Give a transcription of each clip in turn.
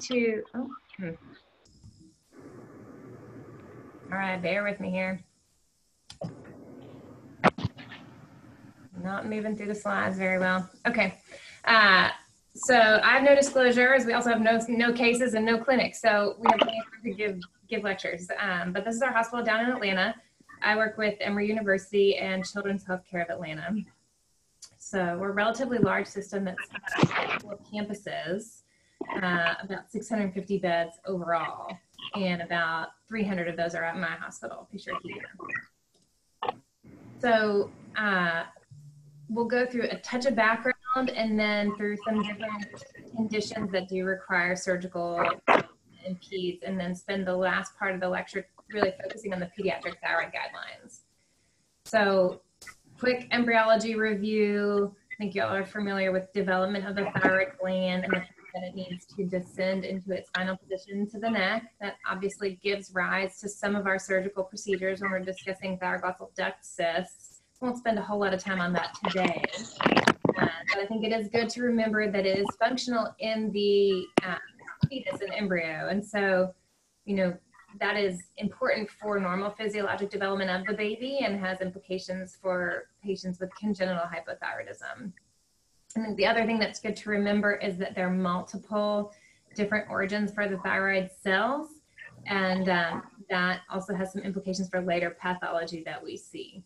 to, oh, hmm. All right, bear with me here. Not moving through the slides very well. Okay. Uh, so I have no disclosures. We also have no no cases and no clinics. So we have to give give lectures. Um, but this is our hospital down in Atlanta. I work with Emory University and Children's Healthcare of Atlanta. So we're a relatively large system that's four campuses, uh, about 650 beds overall, and about 300 of those are at my hospital, Fisher here. So uh, we'll go through a touch of background and then through some different conditions that do require surgical and peds, and then spend the last part of the lecture really focusing on the pediatric thyroid guidelines. So quick embryology review. I think y'all are familiar with development of the thyroid gland and the that it needs to descend into its final position to the neck. That obviously gives rise to some of our surgical procedures when we're discussing thyroglossal duct cysts. Won't spend a whole lot of time on that today. Uh, but I think it is good to remember that it is functional in the uh, fetus and embryo. And so, you know, that is important for normal physiologic development of the baby and has implications for patients with congenital hypothyroidism. And the other thing that's good to remember is that there are multiple different origins for the thyroid cells, and um, that also has some implications for later pathology that we see.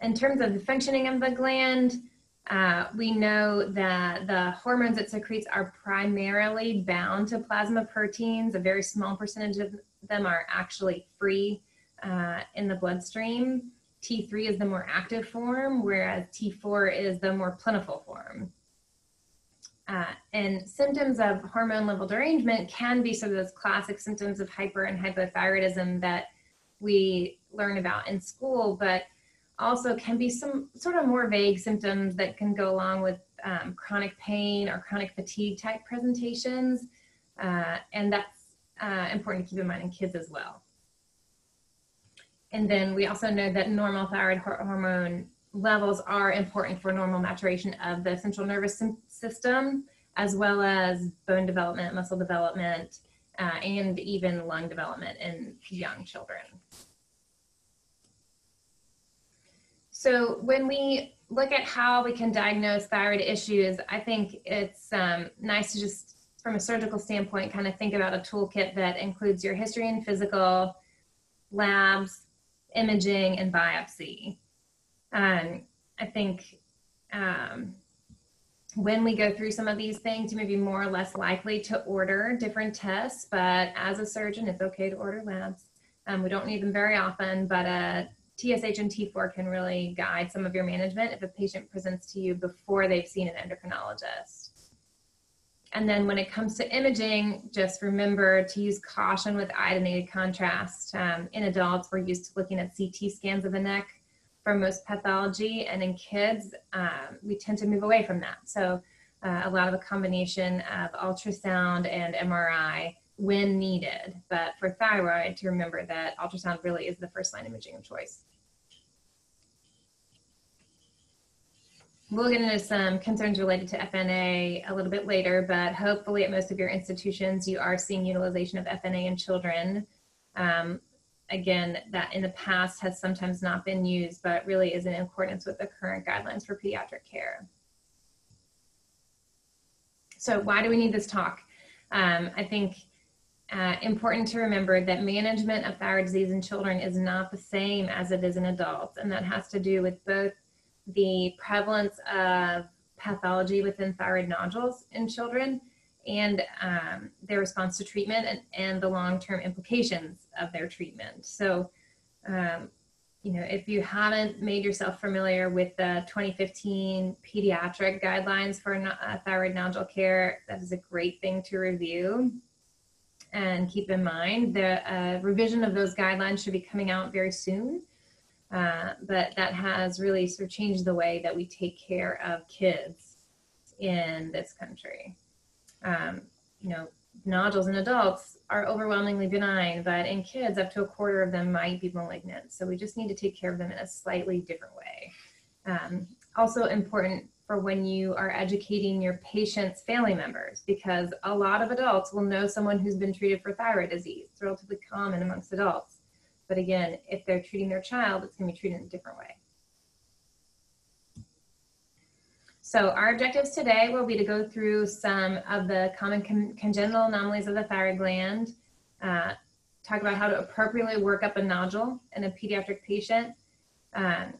In terms of the functioning of the gland, uh, we know that the hormones it secretes are primarily bound to plasma proteins. A very small percentage of them are actually free uh, in the bloodstream. T3 is the more active form, whereas T4 is the more plentiful form. Uh, and symptoms of hormone level derangement can be sort of those classic symptoms of hyper and hypothyroidism that we learn about in school, but also can be some sort of more vague symptoms that can go along with um, chronic pain or chronic fatigue type presentations. Uh, and that's uh, important to keep in mind in kids as well. And then we also know that normal thyroid hormone levels are important for normal maturation of the central nervous system, as well as bone development, muscle development, uh, and even lung development in young children. So when we look at how we can diagnose thyroid issues, I think it's um, nice to just, from a surgical standpoint, kind of think about a toolkit that includes your history and physical, labs, imaging, and biopsy. Um, I think um, when we go through some of these things, you may be more or less likely to order different tests, but as a surgeon, it's okay to order labs. Um, we don't need them very often, but a TSH and T4 can really guide some of your management if a patient presents to you before they've seen an endocrinologist. And then when it comes to imaging, just remember to use caution with iodinated contrast. Um, in adults, we're used to looking at CT scans of the neck for most pathology, and in kids, um, we tend to move away from that. So uh, a lot of a combination of ultrasound and MRI when needed. But for thyroid, to remember that ultrasound really is the first line imaging of choice. We'll get into some concerns related to FNA a little bit later, but hopefully at most of your institutions, you are seeing utilization of FNA in children. Um, again, that in the past has sometimes not been used, but really is in accordance with the current guidelines for pediatric care. So why do we need this talk? Um, I think uh, important to remember that management of thyroid disease in children is not the same as it is in adults, and that has to do with both the prevalence of pathology within thyroid nodules in children and um, their response to treatment and, and the long-term implications of their treatment. So, um, you know, if you haven't made yourself familiar with the 2015 pediatric guidelines for uh, thyroid nodule care, that is a great thing to review and keep in mind the uh, revision of those guidelines should be coming out very soon. Uh, but that has really sort of changed the way that we take care of kids in this country. Um, you know, nodules in adults are overwhelmingly benign, but in kids, up to a quarter of them might be malignant. So we just need to take care of them in a slightly different way. Um, also important for when you are educating your patient's family members because a lot of adults will know someone who's been treated for thyroid disease. It's relatively common amongst adults. But again, if they're treating their child, it's going to be treated in a different way. So our objectives today will be to go through some of the common con congenital anomalies of the thyroid gland, uh, talk about how to appropriately work up a nodule in a pediatric patient, um,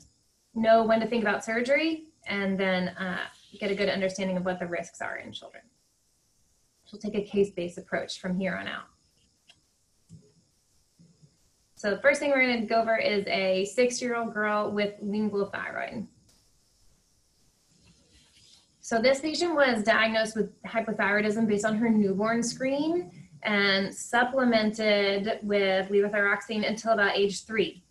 know when to think about surgery, and then uh, get a good understanding of what the risks are in children. We'll take a case-based approach from here on out. So the first thing we're going to go over is a six-year-old girl with lingual thyroid. So this patient was diagnosed with hypothyroidism based on her newborn screen and supplemented with levothyroxine until about age three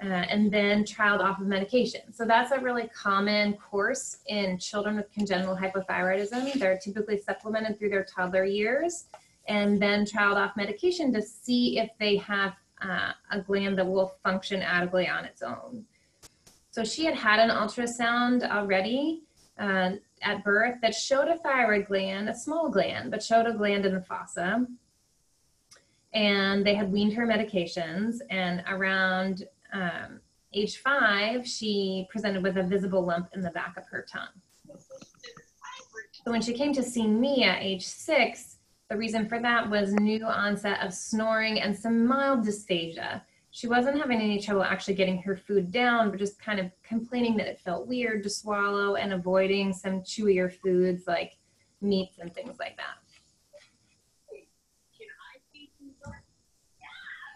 uh, and then trialed off of medication. So that's a really common course in children with congenital hypothyroidism. They're typically supplemented through their toddler years and then trialed off medication to see if they have uh, a gland that will function adequately on its own. So she had had an ultrasound already uh, at birth that showed a thyroid gland, a small gland, but showed a gland in the fossa. And they had weaned her medications, and around um, age five, she presented with a visible lump in the back of her tongue. So when she came to see me at age six, the reason for that was new onset of snoring and some mild dysphagia. She wasn't having any trouble actually getting her food down, but just kind of complaining that it felt weird to swallow and avoiding some chewier foods like meats and things like that.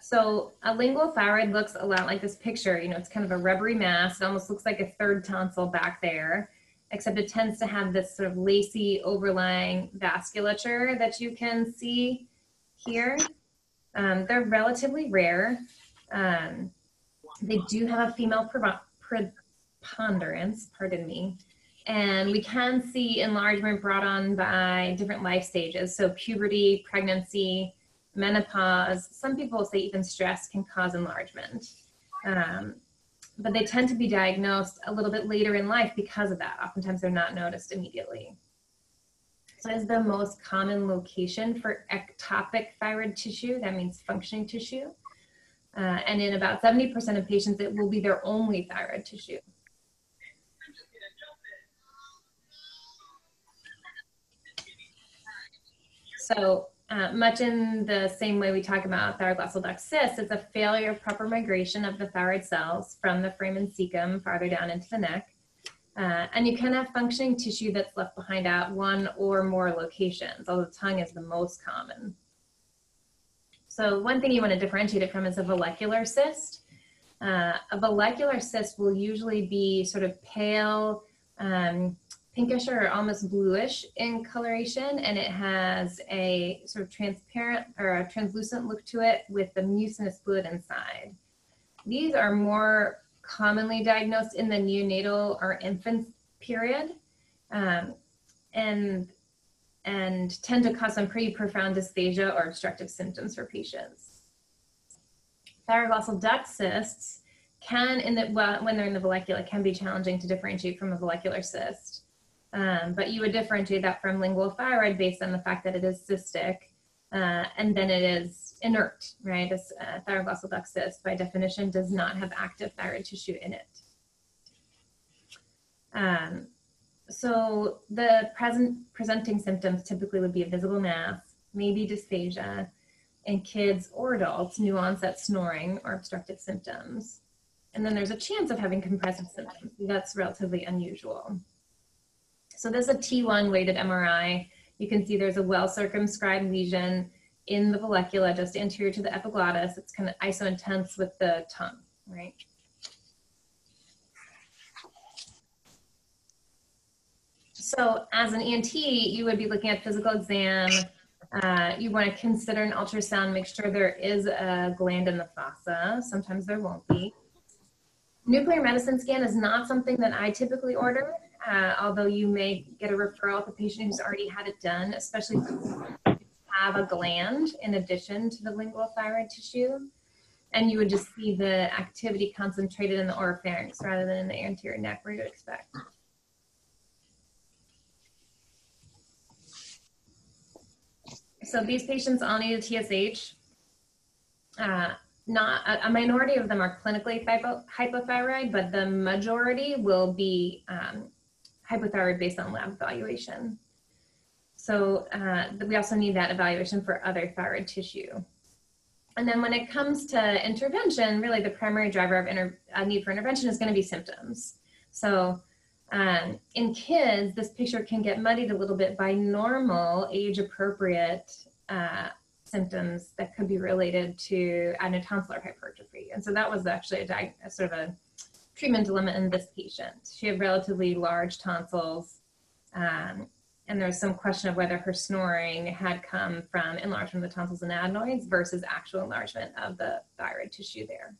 So a lingual thyroid looks a lot like this picture. You know, it's kind of a rubbery mass. It almost looks like a third tonsil back there, except it tends to have this sort of lacy overlying vasculature that you can see here. Um, they're relatively rare. Um, they do have a female preponderance, pardon me, and we can see enlargement brought on by different life stages. So puberty, pregnancy, menopause, some people say even stress can cause enlargement. Um, but they tend to be diagnosed a little bit later in life because of that. Oftentimes they're not noticed immediately. So is the most common location for ectopic thyroid tissue, that means functioning tissue. Uh, and in about 70% of patients, it will be their only thyroid tissue. So uh, much in the same way we talk about thyroglossal duct cysts, it's a failure of proper migration of the thyroid cells from the foramen cecum farther down into the neck. Uh, and you can have functioning tissue that's left behind at one or more locations, although the tongue is the most common. So one thing you want to differentiate it from is a follicular cyst. Uh, a follicular cyst will usually be sort of pale, um, pinkish or almost bluish in coloration and it has a sort of transparent or a translucent look to it with the mucinous fluid inside. These are more commonly diagnosed in the neonatal or infant period um, and, and tend to cause some pretty profound dysphagia or obstructive symptoms for patients. Thyroglossal duct cysts can, in the, well, when they're in the vallecula, can be challenging to differentiate from a follicular cyst. Um, but you would differentiate that from lingual thyroid based on the fact that it is cystic uh, and then it is inert, right? This uh, thyroglossal duct cyst by definition does not have active thyroid tissue in it. Um, so the present presenting symptoms typically would be a visible mass, maybe dysphagia, in kids or adults, new onset snoring or obstructive symptoms. And then there's a chance of having compressive symptoms. That's relatively unusual. So this is a T1 weighted MRI. You can see there's a well circumscribed lesion in the vallecula just anterior to the epiglottis. It's kind of iso-intense with the tongue, right? So as an ENT, you would be looking at physical exam. Uh, you want to consider an ultrasound, make sure there is a gland in the fossa. Sometimes there won't be. Nuclear medicine scan is not something that I typically order uh, although you may get a referral if a patient who's already had it done, especially if you have a gland in addition to the lingual thyroid tissue. And you would just see the activity concentrated in the oropharynx rather than in the anterior neck where you would expect. So these patients all need a TSH. Uh, not a, a, minority of them are clinically hypo, hypothyroid, but the majority will be um, hypothyroid based on lab evaluation. So uh, we also need that evaluation for other thyroid tissue. And then when it comes to intervention, really the primary driver of inter- need for intervention is going to be symptoms. So um, in kids, this picture can get muddied a little bit by normal age appropriate uh, symptoms that could be related to adenotonsillar hypertrophy. And so that was actually a, di- sort of a treatment dilemma in this patient. She had relatively large tonsils, um, and there was some question of whether her snoring had come from enlargement of the tonsils and adenoids versus actual enlargement of the thyroid tissue there.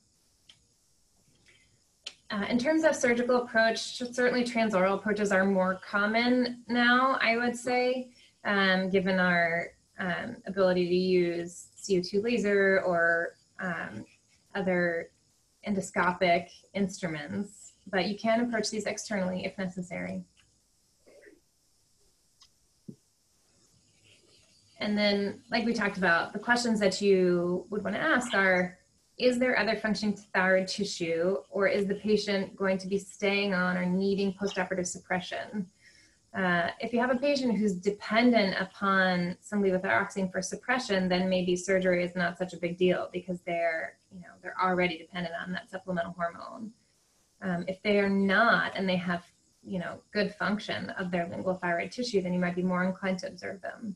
Uh, in terms of surgical approach, certainly transoral approaches are more common now, I would say, um, given our um, ability to use CO2 laser or um, other endoscopic instruments, but you can approach these externally if necessary. And then, like we talked about, the questions that you would want to ask are, is there other functioning thyroid tissue or is the patient going to be staying on or needing postoperative suppression? Uh, if you have a patient who's dependent upon some levothyroxine for suppression, then maybe surgery is not such a big deal because they're, you know, they're already dependent on that supplemental hormone. Um, if they are not and they have, you know, good function of their lingual thyroid tissue, then you might be more inclined to observe them.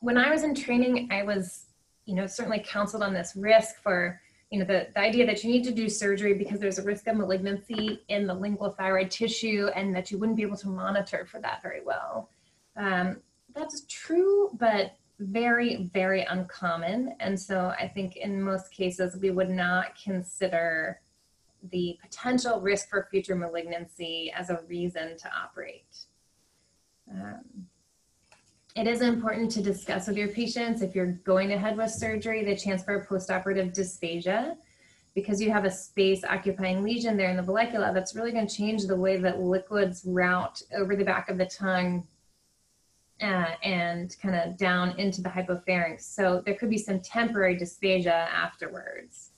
When I was in training, I was, you know, certainly counseled on this risk for you know, the, the idea that you need to do surgery because there's a risk of malignancy in the lingual thyroid tissue and that you wouldn't be able to monitor for that very well. Um, that's true, but very, very uncommon. And so I think in most cases, we would not consider the potential risk for future malignancy as a reason to operate. Um, it is important to discuss with your patients if you're going ahead with surgery, the chance for postoperative dysphagia, because you have a space occupying lesion there in the vallecula that's really going to change the way that liquids route over the back of the tongue uh, and kind of down into the hypopharynx. So there could be some temporary dysphagia afterwards.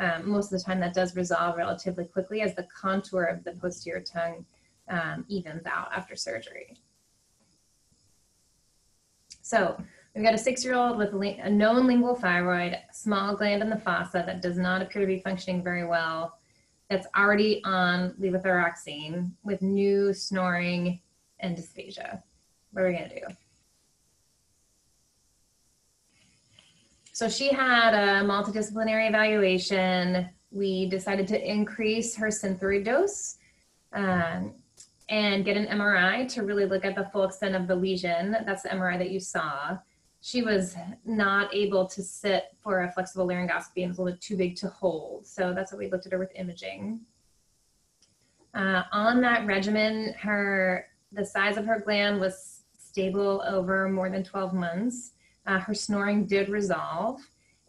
Um, most of the time that does resolve relatively quickly as the contour of the posterior tongue um, evens out after surgery. So we've got a six-year-old with a known lingual thyroid, small gland in the fossa that does not appear to be functioning very well, that's already on levothyroxine with new snoring and dysphagia. What are we gonna do? So she had a multidisciplinary evaluation. We decided to increase her synthroid dose. Um, and get an MRI to really look at the full extent of the lesion. That's the MRI that you saw. She was not able to sit for a flexible laryngoscopy and was a little too big to hold. So that's what we looked at her with imaging. Uh, on that regimen, her the size of her gland was stable over more than 12 months. Uh, her snoring did resolve,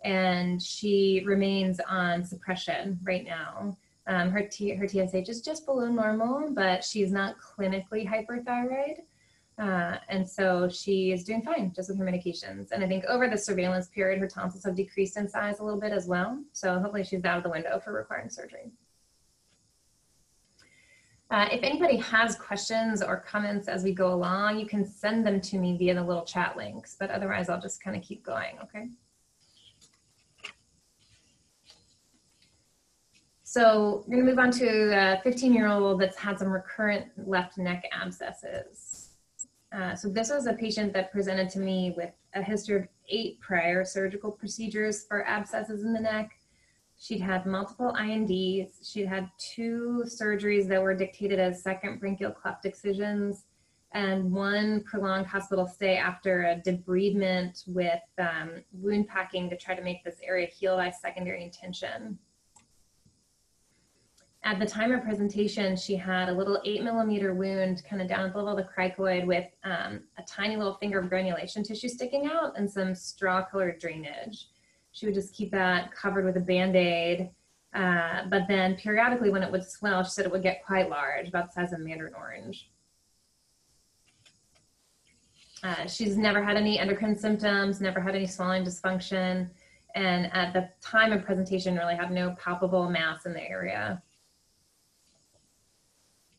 and she remains on suppression right now. Um, her, T, her TSH is just below normal, but she's not clinically hyperthyroid. Uh, and so she is doing fine just with her medications. And I think over the surveillance period, her tonsils have decreased in size a little bit as well. So hopefully she's out of the window for requiring surgery. Uh, if anybody has questions or comments as we go along, you can send them to me via the little chat links, but otherwise I'll just kind of keep going, okay? So we're gonna move on to a 15 year old that's had some recurrent left neck abscesses. Uh, so this was a patient that presented to me with a history of eight prior surgical procedures for abscesses in the neck. She'd had multiple INDs. She'd had two surgeries that were dictated as second branchial cleft excisions and one prolonged hospital stay after a debridement with um, wound packing to try to make this area heal by secondary intention. At the time of presentation, she had a little eight millimeter wound kind of down at the level of the cricoid with um, a tiny little finger of granulation tissue sticking out and some straw colored drainage. She would just keep that covered with a band-aid. Uh, but then periodically when it would swell, she said it would get quite large, about the size of a mandarin orange. Uh, she's never had any endocrine symptoms, never had any swallowing dysfunction, and at the time of presentation really had no palpable mass in the area.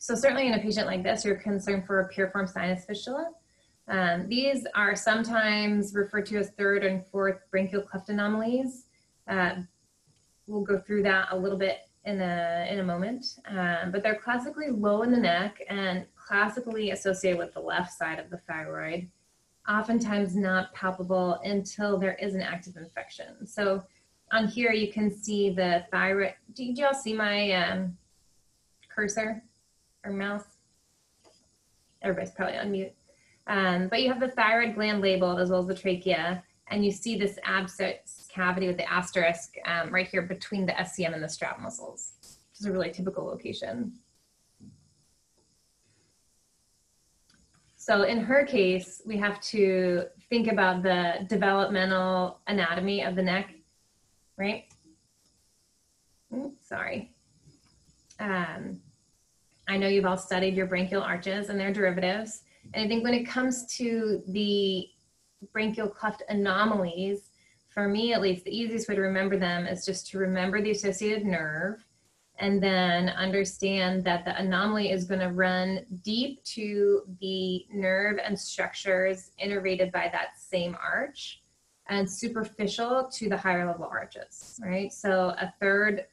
So certainly in a patient like this, you're concerned for a piriform sinus fistula. Um, these are sometimes referred to as third and fourth branchial cleft anomalies. Uh, we'll go through that a little bit in a, in a moment, um, but they're classically low in the neck and classically associated with the left side of the thyroid, oftentimes not palpable until there is an active infection. So on here, you can see the thyroid. Did y'all see my um, cursor? Or mouse. Everybody's probably on mute. Um, but you have the thyroid gland labeled as well as the trachea, and you see this abscess cavity with the asterisk um, right here between the SCM and the strap muscles, which is a really typical location. So in her case, we have to think about the developmental anatomy of the neck, right? Sorry. Um, I know you've all studied your branchial arches and their derivatives. And I think when it comes to the branchial cleft anomalies, for me at least, the easiest way to remember them is just to remember the associated nerve and then understand that the anomaly is going to run deep to the nerve and structures innervated by that same arch and superficial to the higher level arches, right? So a third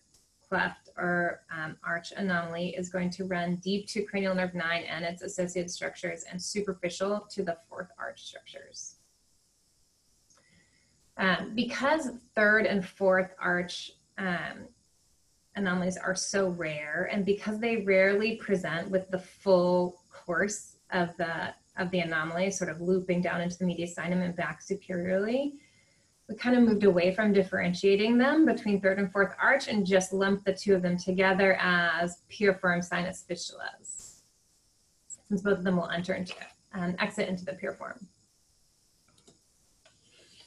cleft or um, arch anomaly is going to run deep to cranial nerve 9 and its associated structures and superficial to the fourth arch structures. Um, because third and fourth arch um, anomalies are so rare and because they rarely present with the full course of the of the anomaly sort of looping down into the mediastinum and back superiorly we kind of moved away from differentiating them between third and fourth arch and just lumped the two of them together as piriform sinus fistulas, since both of them will enter into um, exit into the piriform.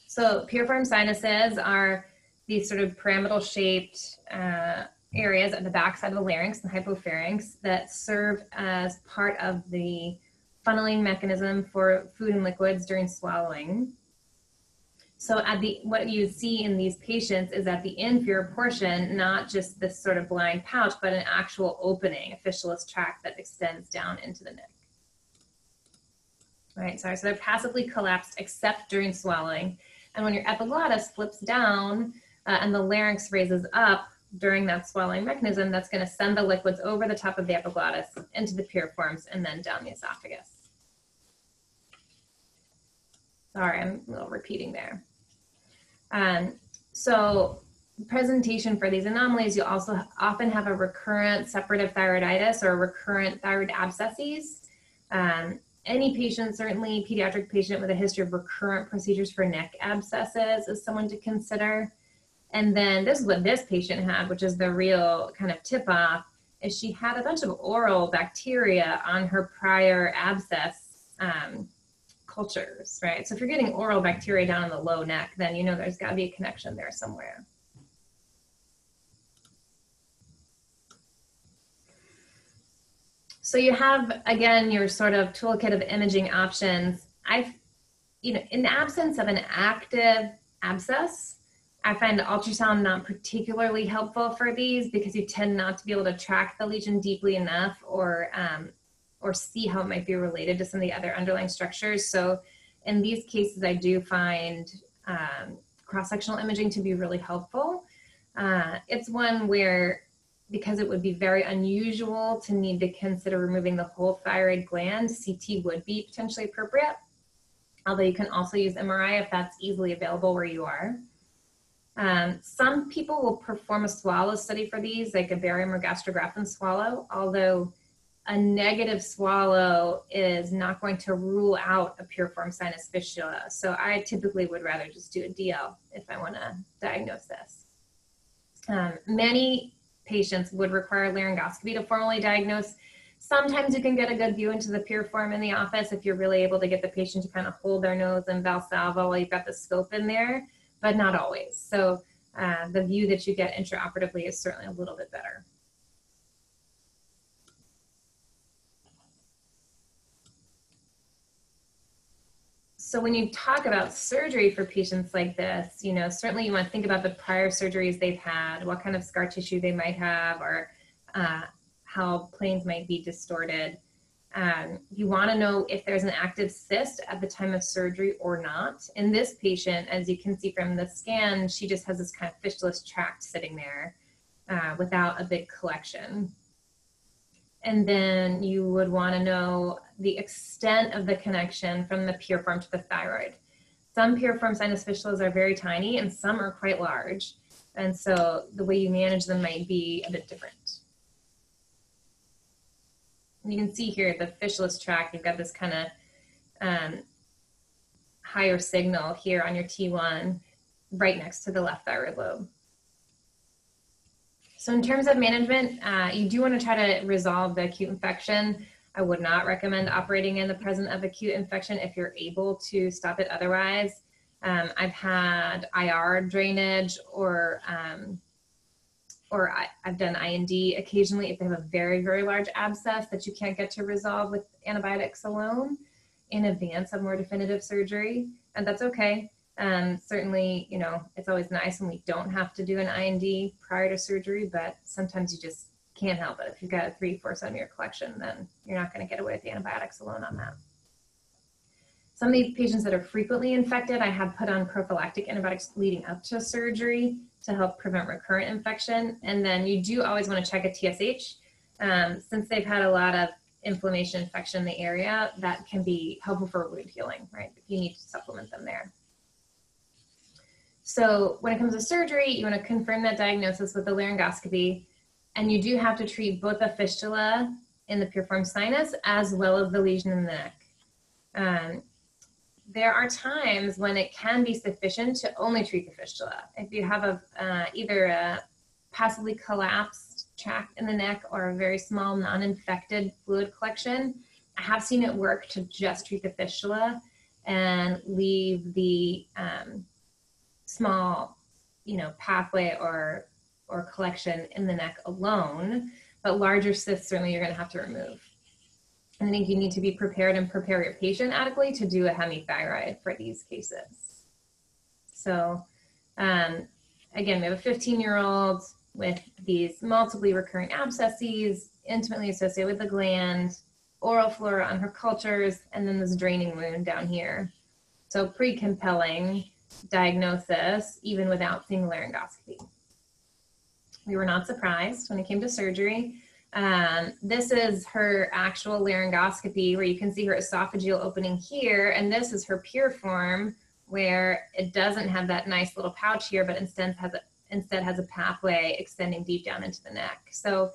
So piriform sinuses are these sort of pyramidal shaped uh, areas at the backside of the larynx and hypopharynx that serve as part of the funneling mechanism for food and liquids during swallowing. So at the what you see in these patients is at the inferior portion, not just this sort of blind pouch, but an actual opening, a fistulous tract that extends down into the neck. Right, sorry, so they're passively collapsed except during swallowing. And when your epiglottis flips down uh, and the larynx raises up during that swallowing mechanism, that's going to send the liquids over the top of the epiglottis into the piriforms and then down the esophagus. Sorry, I'm a little repeating there. Um, so presentation for these anomalies, you also often have a recurrent suppurative thyroiditis or recurrent thyroid abscesses. Um, any patient, certainly pediatric patient with a history of recurrent procedures for neck abscesses is someone to consider. And then this is what this patient had, which is the real kind of tip off, is she had a bunch of oral bacteria on her prior abscess um, cultures, right? So if you're getting oral bacteria down in the low neck, then you know there's got to be a connection there somewhere. So you have, again, your sort of toolkit of imaging options. I've, you know, in the absence of an active abscess, I find ultrasound not particularly helpful for these because you tend not to be able to track the lesion deeply enough or um, or see how it might be related to some of the other underlying structures. So in these cases, I do find um, cross-sectional imaging to be really helpful. Uh, it's one where, because it would be very unusual to need to consider removing the whole thyroid gland, CT would be potentially appropriate. Although you can also use MRI if that's easily available where you are. Um, some people will perform a swallow study for these, like a barium or gastrografin swallow, although a negative swallow is not going to rule out a piriform sinus fistula. So I typically would rather just do a DL if I want to diagnose this. Um, many patients would require laryngoscopy to formally diagnose. Sometimes you can get a good view into the piriform in the office if you're really able to get the patient to kind of hold their nose and valsalva while you've got the scope in there, but not always. So uh, the view that you get intraoperatively is certainly a little bit better. So when you talk about surgery for patients like this, you know, certainly you want to think about the prior surgeries they've had, what kind of scar tissue they might have, or uh, how planes might be distorted. Um, you want to know if there's an active cyst at the time of surgery or not. In this patient, as you can see from the scan, she just has this kind of fistulous tract sitting there uh, without a big collection. And then you would want to know the extent of the connection from the piriform to the thyroid. Some piriform sinus fistulas are very tiny and some are quite large. And so the way you manage them might be a bit different. And you can see here the fistulous tract, you've got this kind of um, higher signal here on your T1 right next to the left thyroid lobe. So in terms of management, uh, you do want to try to resolve the acute infection. I would not recommend operating in the presence of acute infection if you're able to stop it otherwise. Um, I've had IR drainage or um, or I, have done IND occasionally if they have a very, very large abscess that you can't get to resolve with antibiotics alone in advance of more definitive surgery. And that's okay. Um, certainly, you know, it's always nice when we don't have to do an IND prior to surgery, but sometimes you just can't help it. If you've got a three, four centimeter collection, then you're not going to get away with the antibiotics alone on that. Some of these patients that are frequently infected, I have put on prophylactic antibiotics leading up to surgery to help prevent recurrent infection. And then you do always want to check a TSH. Um, since they've had a lot of inflammation infection in the area, that can be helpful for wound healing, right? If you need to supplement them there. So when it comes to surgery, you want to confirm that diagnosis with a laryngoscopy, and you do have to treat both a fistula in the piriform sinus as well as the lesion in the neck. Um, there are times when it can be sufficient to only treat the fistula. If you have a uh, either a passively collapsed tract in the neck or a very small non-infected fluid collection, I have seen it work to just treat the fistula and leave the um, small, you know, pathway or or collection in the neck alone. But larger cysts certainly you're going to have to remove. I think you need to be prepared and prepare your patient adequately to do a hemithyroid for these cases. So um, again, we have a 15 year old with these multiply recurring abscesses, intimately associated with the gland, oral flora on her cultures, and then this draining wound down here. So pretty compelling diagnosis, even without seeing laryngoscopy. We were not surprised when it came to surgery. Um, this is her actual laryngoscopy where you can see her esophageal opening here, and this is her piriform where it doesn't have that nice little pouch here, but instead has a, instead has a pathway extending deep down into the neck. So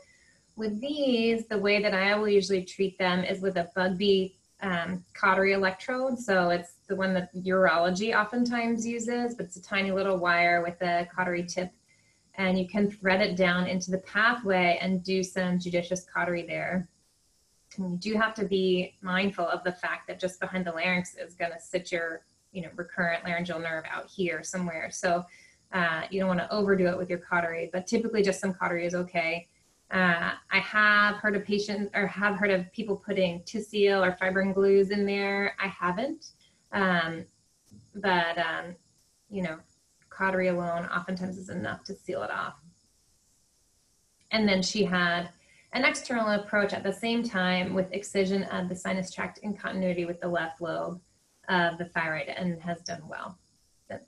with these, the way that I will usually treat them is with a Bugbee um, cautery electrode. So it's the one that urology oftentimes uses, but it's a tiny little wire with a cautery tip and you can thread it down into the pathway and do some judicious cautery there. And you do have to be mindful of the fact that just behind the larynx is going to sit your, you know, recurrent laryngeal nerve out here somewhere. So uh, you don't want to overdo it with your cautery, but typically just some cautery is okay. Uh, I have heard of patients or have heard of people putting Tisseel or fibrin glues in there. I haven't, um, but um, you know, cautery alone oftentimes is enough to seal it off. And then she had an external approach at the same time with excision of the sinus tract in continuity with the left lobe of the thyroid and has done well since.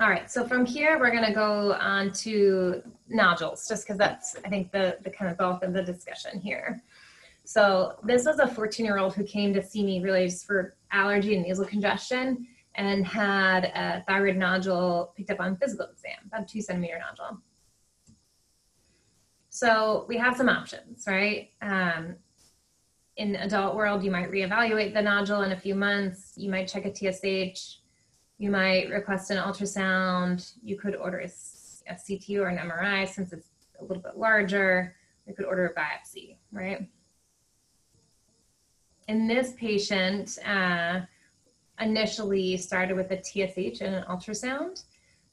All right, so from here, we're gonna go on to nodules, just because that's, I think, the, the kind of bulk of the discussion here. So this was a 14 year old who came to see me really just for allergy and nasal congestion and had a thyroid nodule picked up on physical exam, about two centimeter nodule. So we have some options, right? Um, in adult world, you might reevaluate the nodule in a few months. You might check a TSH. You might request an ultrasound. You could order a, a CT or an MRI since it's a little bit larger. You could order a biopsy, right? in this patient, uh, initially started with a TSH and an ultrasound.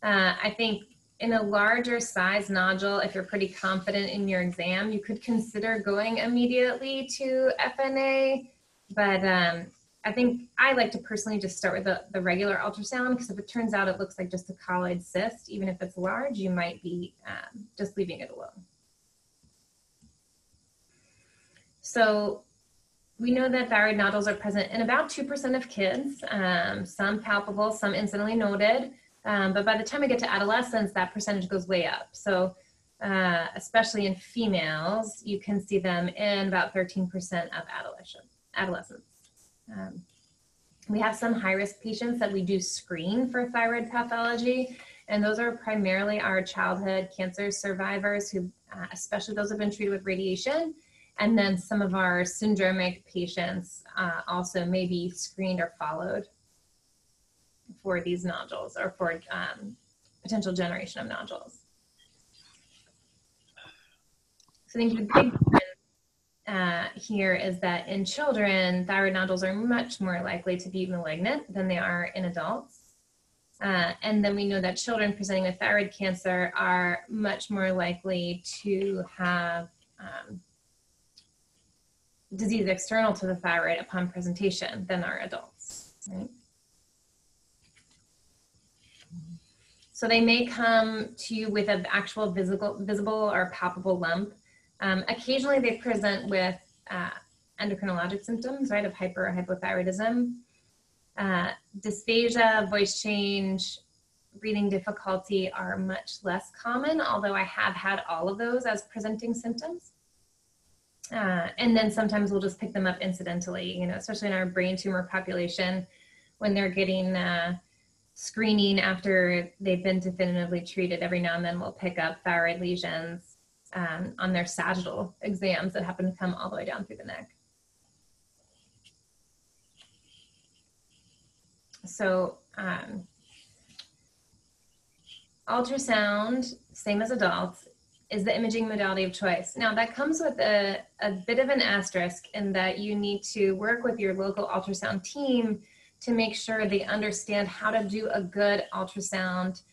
Uh, I think in a larger size nodule, if you're pretty confident in your exam, you could consider going immediately to FNA. But um, I think I like to personally just start with the, the regular ultrasound because if it turns out it looks like just a colloid cyst, even if it's large, you might be um, just leaving it alone. So we know that thyroid nodules are present in about 2% of kids, um, some palpable, some incidentally noted. Um, but by the time we get to adolescence, that percentage goes way up. So uh, especially in females, you can see them in about 13% of adolescents. Um, we have some high risk patients that we do screen for thyroid pathology, and those are primarily our childhood cancer survivors who, uh, especially those have been treated with radiation. And then some of our syndromic patients uh, also may be screened or followed for these nodules or for um, potential generation of nodules. So big difference uh, here is that in children, thyroid nodules are much more likely to be malignant than they are in adults. Uh, and then we know that children presenting with thyroid cancer are much more likely to have um, disease external to the thyroid upon presentation than are adults, right? So they may come to you with an actual visible, visible or palpable lump. Um, occasionally they present with uh, endocrinologic symptoms, right, of hyper or hypothyroidism. Uh, dysphagia, voice change, breathing difficulty are much less common, although I have had all of those as presenting symptoms. Uh, and then sometimes we'll just pick them up incidentally, you know, especially in our brain tumor population when they're getting uh, screening after they've been definitively treated. Every now and then we'll pick up thyroid lesions um, on their sagittal exams that happen to come all the way down through the neck. So um, ultrasound, same as adults, is the imaging modality of choice. Now that comes with a, a bit of an asterisk in that you need to work with your local ultrasound team to make sure they understand how to do a good ultrasound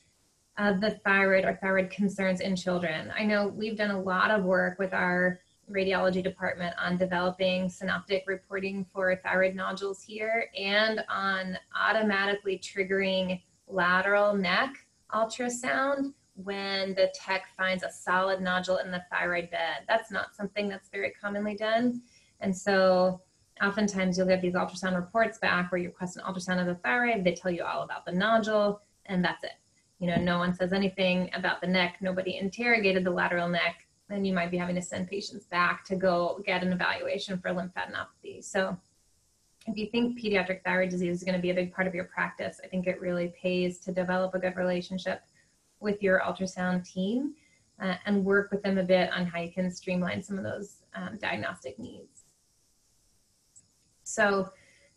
of the thyroid or thyroid concerns in children. I know we've done a lot of work with our radiology department on developing synoptic reporting for thyroid nodules here and on automatically triggering lateral neck ultrasound when the tech finds a solid nodule in the thyroid bed. That's not something that's very commonly done. And so oftentimes you'll get these ultrasound reports back where you request an ultrasound of the thyroid, they tell you all about the nodule, and that's it. You know, no one says anything about the neck, nobody interrogated the lateral neck, then you might be having to send patients back to go get an evaluation for lymphadenopathy. So if you think pediatric thyroid disease is going to be a big part of your practice, I think it really pays to develop a good relationship with your ultrasound team uh, and work with them a bit on how you can streamline some of those um, diagnostic needs. So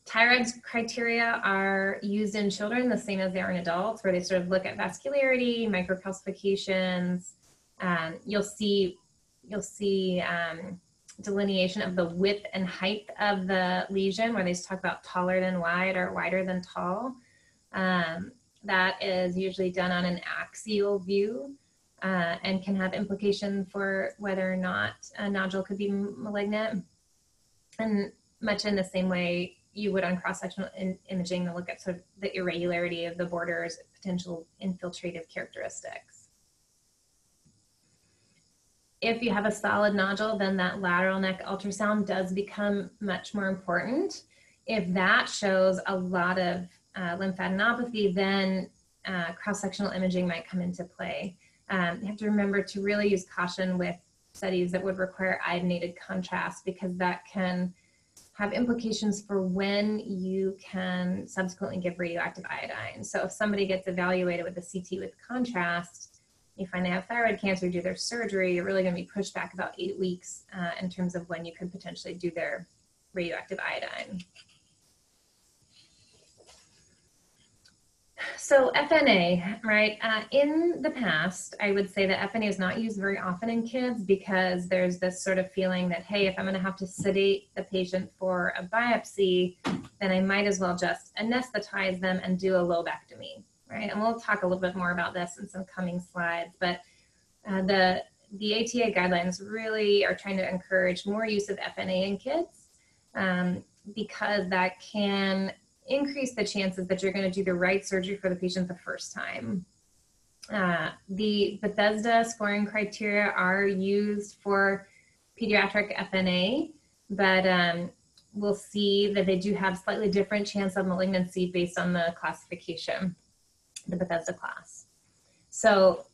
TI-RADS criteria are used in children the same as they are in adults, where they sort of look at vascularity, microcalcifications. Um, you'll see, you'll see um, delineation of the width and height of the lesion, where they talk about taller than wide or wider than tall. Um, that is usually done on an axial view uh, and can have implication for whether or not a nodule could be malignant. And much in the same way you would on cross-sectional imaging to look at sort of the irregularity of the borders, potential infiltrative characteristics. If you have a solid nodule, then that lateral neck ultrasound does become much more important. If that shows a lot of uh, lymphadenopathy, then uh, cross-sectional imaging might come into play. Um, you have to remember to really use caution with studies that would require iodinated contrast because that can have implications for when you can subsequently give radioactive iodine. So if somebody gets evaluated with a CT with contrast, you find they have thyroid cancer, do their surgery, you're really going to be pushed back about eight weeks uh, in terms of when you could potentially do their radioactive iodine. So FNA, right? Uh, in the past, I would say that FNA is not used very often in kids because there's this sort of feeling that, hey, if I'm going to have to sedate the patient for a biopsy, then I might as well just anesthetize them and do a lobectomy. right? And we'll talk a little bit more about this in some coming slides, but uh, the the ATA guidelines really are trying to encourage more use of FNA in kids um, because that can increase the chances that you're going to do the right surgery for the patient the first time. Uh, the Bethesda scoring criteria are used for pediatric FNA, but um, we'll see that they do have slightly different chance of malignancy based on the classification, the Bethesda class. So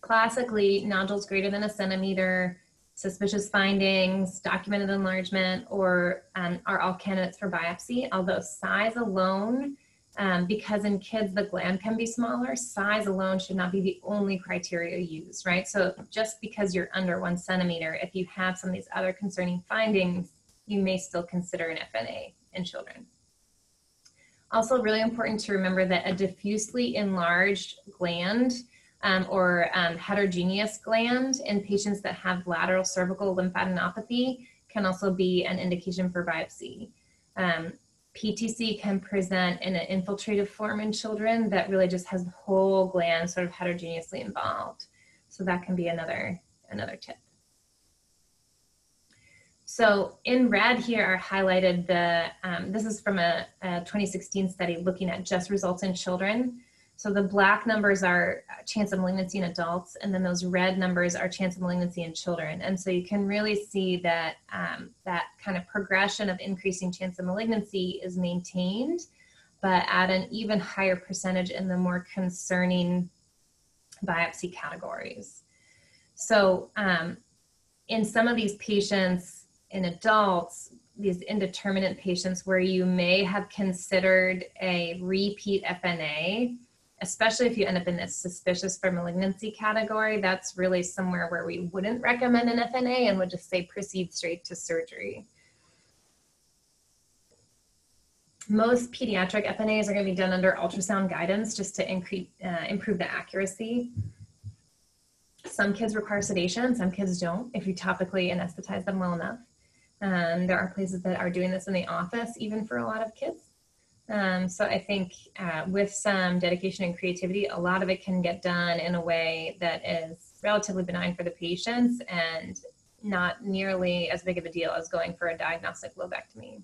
classically, nodules greater than a centimeter, suspicious findings, documented enlargement, or um, are all candidates for biopsy, although size alone, um, because in kids the gland can be smaller, size alone should not be the only criteria used, right? So just because you're under one centimeter, if you have some of these other concerning findings, you may still consider an FNA in children. Also really important to remember that a diffusely enlarged gland um, or um, heterogeneous gland in patients that have lateral cervical lymphadenopathy can also be an indication for biopsy. Um, PTC can present in an infiltrative form in children that really just has the whole gland sort of heterogeneously involved. So that can be another, another tip. So in red here are highlighted the, um, this is from a, a, 2016 study looking at just results in children. So the black numbers are chance of malignancy in adults, and then those red numbers are chance of malignancy in children. And so you can really see that um, that kind of progression of increasing chance of malignancy is maintained, but at an even higher percentage in the more concerning biopsy categories. So um, in some of these patients, in adults, these indeterminate patients where you may have considered a repeat FNA, especially if you end up in this suspicious for malignancy category, that's really somewhere where we wouldn't recommend an FNA and would just say proceed straight to surgery. Most pediatric FNAs are going to be done under ultrasound guidance just to increase, uh, improve the accuracy. Some kids require sedation, some kids don't if you topically anesthetize them well enough. Um, there are places that are doing this in the office, even for a lot of kids. Um, so I think uh, with some dedication and creativity, a lot of it can get done in a way that is relatively benign for the patients and not nearly as big of a deal as going for a diagnostic lobectomy.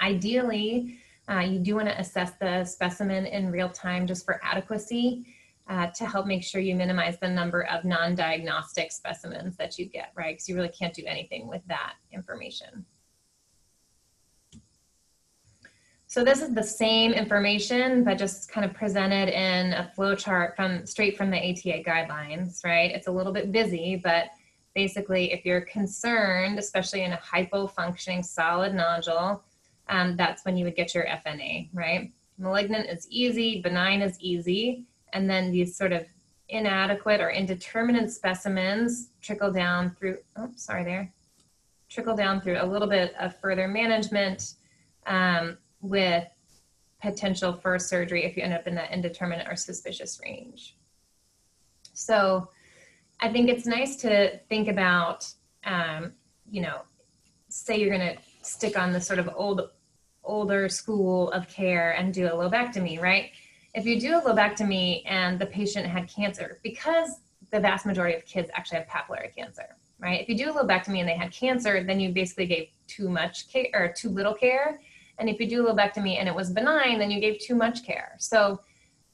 Ideally, uh, you do want to assess the specimen in real time just for adequacy uh, to help make sure you minimize the number of non-diagnostic specimens that you get, right? Because you really can't do anything with that information. So this is the same information, but just kind of presented in a flow chart from straight from the ATA guidelines, right? It's a little bit busy, but basically if you're concerned, especially in a hypofunctioning solid nodule, um, that's when you would get your FNA, right? Malignant is easy, benign is easy, and then these sort of inadequate or indeterminate specimens trickle down through, oh, sorry there, trickle down through a little bit of further management, um, with potential for surgery if you end up in that indeterminate or suspicious range. So I think it's nice to think about, um, you know, say you're going to stick on the sort of old, older school of care and do a lobectomy, right? If you do a lobectomy and the patient had cancer, because the vast majority of kids actually have papillary cancer, right? If you do a lobectomy and they had cancer, then you basically gave too much care or too little care and if you do lobectomy and it was benign, then you gave too much care. So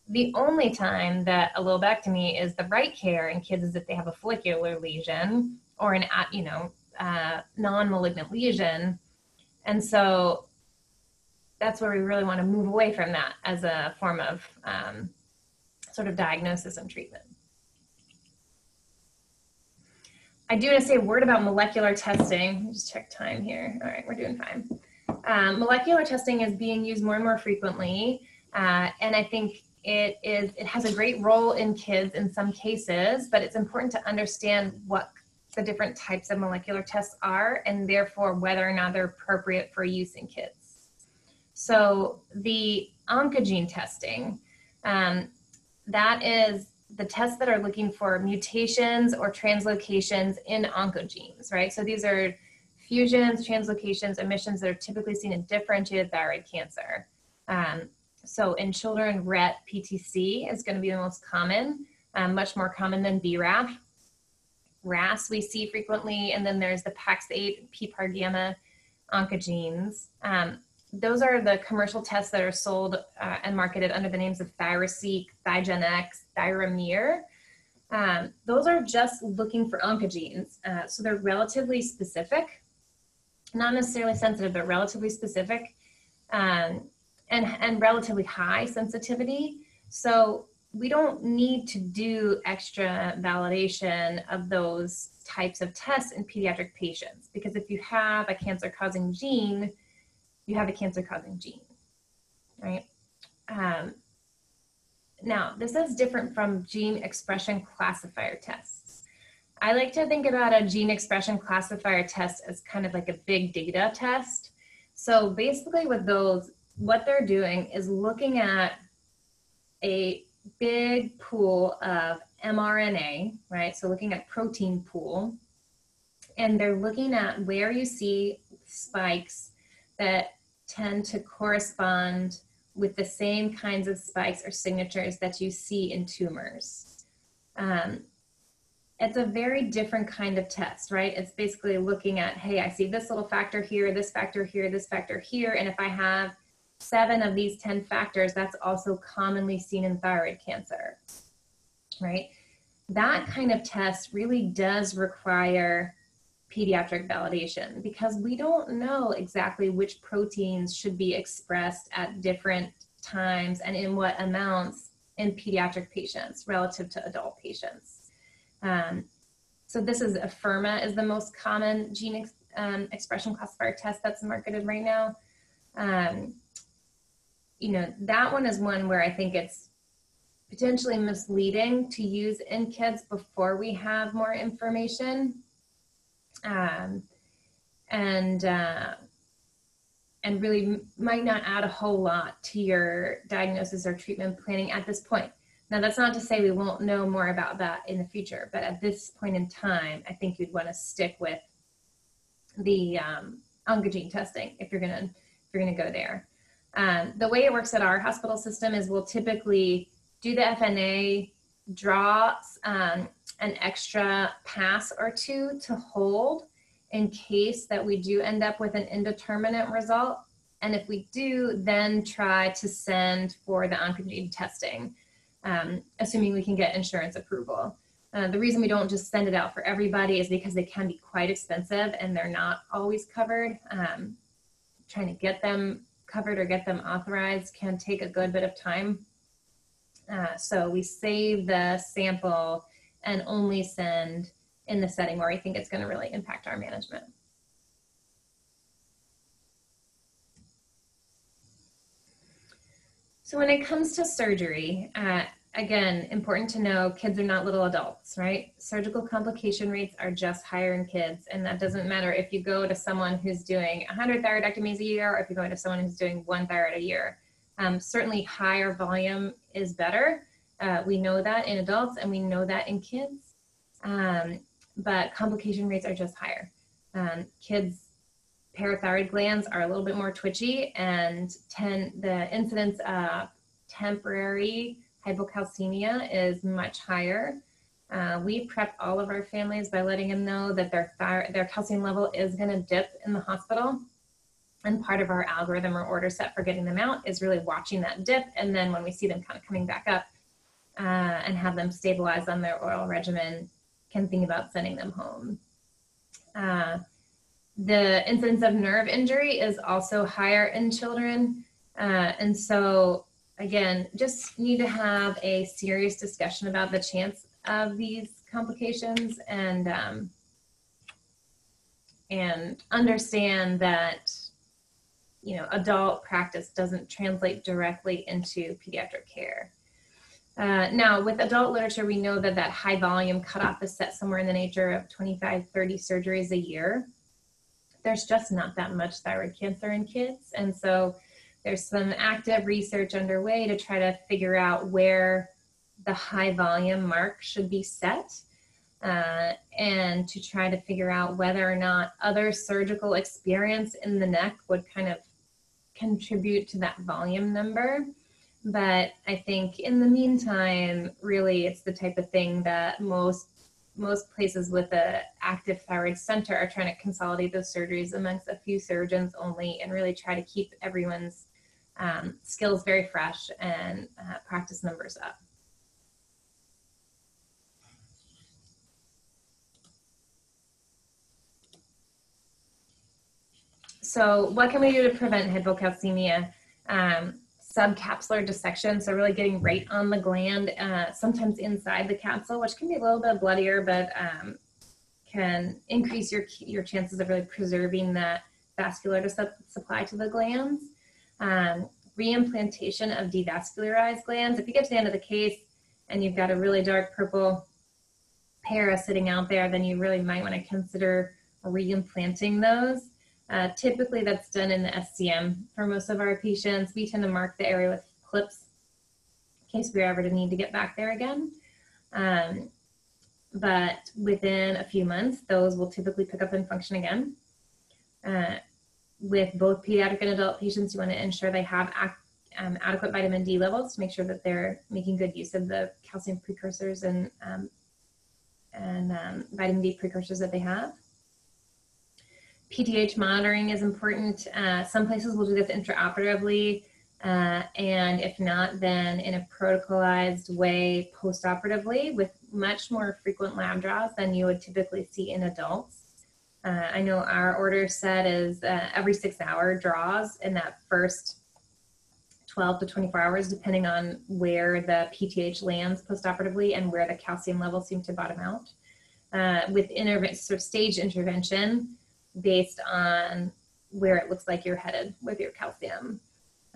the only time that a lobectomy is the right care in kids is if they have a follicular lesion or an, you know, uh, non-malignant lesion. And so that's where we really want to move away from that as a form of um, sort of diagnosis and treatment. I do want to say a word about molecular testing. Just check time here. All right, we're doing fine. Um, molecular testing is being used more and more frequently, uh, and I think it is it has a great role in kids in some cases, but it's important to understand what the different types of molecular tests are, and therefore whether or not they're appropriate for use in kids. So the oncogene testing, um, that is the tests that are looking for mutations or translocations in oncogenes, right? So these are fusions, translocations, emissions that are typically seen in differentiated thyroid cancer. Um, So in children, RET PTC is going to be the most common, um, much more common than BRAF. RAS we see frequently, and then there's the PAX8, PPAR gamma oncogenes. Um, those are the commercial tests that are sold uh, and marketed under the names of ThyroSeq, ThyGenX, Thyramir. Um, those are just looking for oncogenes. Uh, so they're relatively specific, not necessarily sensitive, but relatively specific um, and, and relatively high sensitivity. So we don't need to do extra validation of those types of tests in pediatric patients because if you have a cancer causing gene, you have a cancer causing gene, right? Um, now, this is different from gene expression classifier tests. I like to think about a gene expression classifier test as kind of like a big data test. So basically with those, what they're doing is looking at a big pool of mRNA, right? So looking at protein pool, and they're looking at where you see spikes that tend to correspond with the same kinds of spikes or signatures that you see in tumors. Um, it's a very different kind of test, right? It's basically looking at, hey, I see this little factor here, this factor here, this factor here, and if I have seven of these 10 factors, that's also commonly seen in thyroid cancer, right? That kind of test really does require pediatric validation because we don't know exactly which proteins should be expressed at different times and in what amounts in pediatric patients relative to adult patients. Um, so this is Affirma is the most common gene ex, um, expression classifier test that's marketed right now. Um, you know, that one is one where I think it's potentially misleading to use in kids before we have more information um, and uh, and really might not add a whole lot to your diagnosis or treatment planning at this point. Now, that's not to say we won't know more about that in the future, but at this point in time, I think you'd want to stick with the um, oncogene testing if you're gonna if you're gonna go there. Um, the way it works at our hospital system is we'll typically do the FNA, draw um, an extra pass or two to hold in case that we do end up with an indeterminate result. And if we do, then try to send for the oncogene testing, um, assuming we can get insurance approval. Uh, the reason we don't just send it out for everybody is because they can be quite expensive and they're not always covered. Um, trying to get them covered or get them authorized can take a good bit of time. Uh, so we save the sample and only send in the setting where we think it's going to really impact our management. So when it comes to surgery, uh, again, important to know kids are not little adults, right? Surgical complication rates are just higher in kids. And that doesn't matter if you go to someone who's doing 100 thyroidectomies a year or if you go to someone who's doing one thyroid a year. Um, certainly higher volume is better. Uh, we know that in adults and we know that in kids, um, but complication rates are just higher. Um, kids' parathyroid glands are a little bit more twitchy and tend, the incidence of temporary hypocalcemia is much higher. Uh, we prep all of our families by letting them know that their, their calcium level is going to dip in the hospital and part of our algorithm or order set for getting them out is really watching that dip. And then when we see them kind of coming back up uh, and have them stabilize on their oral regimen, can think about sending them home. Uh, the incidence of nerve injury is also higher in children. Uh, and so, again, just need to have a serious discussion about the chance of these complications and um, and understand that you know, adult practice doesn't translate directly into pediatric care. Uh, now, with adult literature, we know that that high volume cutoff is set somewhere in the nature of 25, 30 surgeries a year. There's just not that much thyroid cancer in kids. And so there's some active research underway to try to figure out where the high volume mark should be set. Uh, and to try to figure out whether or not other surgical experience in the neck would kind of contribute to that volume number. but I think in the meantime, really, it's the type of thing that most most places with a active thyroid center are trying to consolidate those surgeries amongst a few surgeons only, and really try to keep everyone's um, skills very fresh and uh, practice numbers up. So what can we do to prevent hypocalcemia? Um, subcapsular dissection, so really getting right on the gland, uh, sometimes inside the capsule, which can be a little bit bloodier, but um, can increase your, your chances of really preserving that vascular supply to the glands. Um, reimplantation of devascularized glands. If you get to the end of the case and you've got a really dark purple para sitting out there, then you really might want to consider reimplanting those. Uh, typically, that's done in the SCM for most of our patients. We tend to mark the area with clips in case we're ever need to get back there again. Um, but within a few months, those will typically pick up and function again. Uh, with both pediatric and adult patients, you want to ensure they have ac- um, adequate vitamin D levels to make sure that they're making good use of the calcium precursors and um, and um, vitamin D precursors that they have. PTH monitoring is important. Uh, some places will do this intraoperatively, uh, and if not, then in a protocolized way postoperatively with much more frequent lab draws than you would typically see in adults. Uh, I know our order set is uh, every six hour draws in that first 12 to 24 hours, depending on where the PTH lands postoperatively and where the calcium levels seem to bottom out. Uh, with interve- sort of stage intervention, based on where it looks like you're headed with your calcium.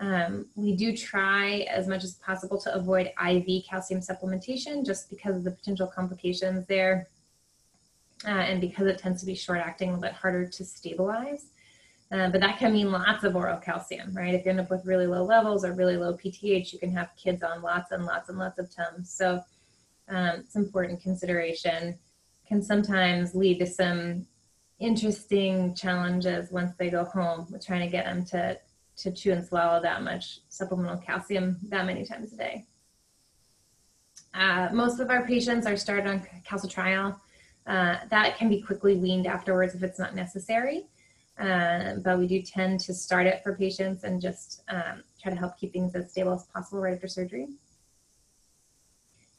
Um, we do try as much as possible to avoid IV calcium supplementation just because of the potential complications there uh, and because it tends to be short acting, a little bit harder to stabilize. Uh, but that can mean lots of oral calcium, right? If you end up with really low levels or really low PTH, you can have kids on lots and lots and lots of Tums. So um, it's important consideration. Can sometimes lead to some interesting challenges once they go home with trying to get them to to chew and swallow that much supplemental calcium that many times a day. Uh, most of our patients are started on calcitriol. Uh, that can be quickly weaned afterwards if it's not necessary. Uh, but we do tend to start it for patients and just um, try to help keep things as stable as possible right after surgery.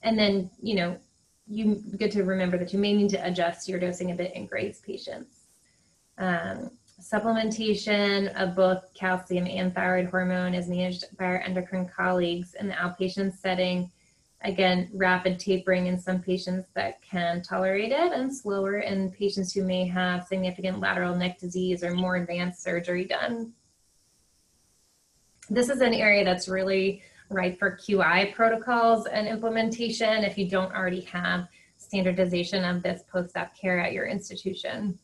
And then, you know, you get to remember that you may need to adjust your dosing a bit in Graves patients. Um, supplementation of both calcium and thyroid hormone is managed by our endocrine colleagues in the outpatient setting. Again, rapid tapering in some patients that can tolerate it, and slower in patients who may have significant lateral neck disease or more advanced surgery done. This is an area that's really right for QI protocols and implementation if you don't already have standardization of this post-op care at your institution.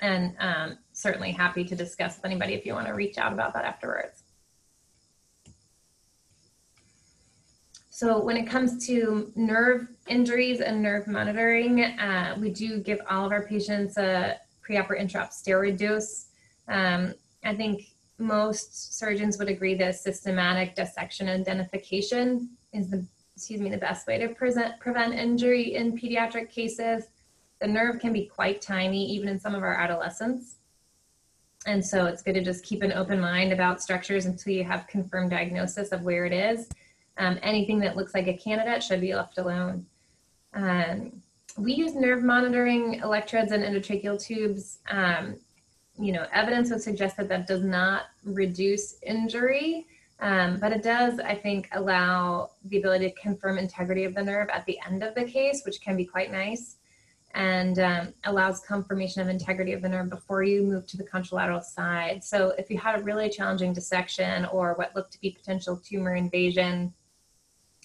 And um, certainly happy to discuss with anybody if you want to reach out about that afterwards. So when it comes to nerve injuries and nerve monitoring, uh, we do give all of our patients a pre-op or intra-op steroid dose. Um, I think most surgeons would agree that systematic dissection and identification is the excuse me the best way to present, prevent injury in pediatric cases. The nerve can be quite tiny, even in some of our adolescents. And so it's good to just keep an open mind about structures until you have confirmed diagnosis of where it is. Um, anything that looks like a candidate should be left alone. Um, we use nerve monitoring electrodes and endotracheal tubes um, you know, evidence would suggest that that does not reduce injury, um, but it does, I think, allow the ability to confirm integrity of the nerve at the end of the case, which can be quite nice, and um, allows confirmation of integrity of the nerve before you move to the contralateral side. So if you had a really challenging dissection or what looked to be potential tumor invasion,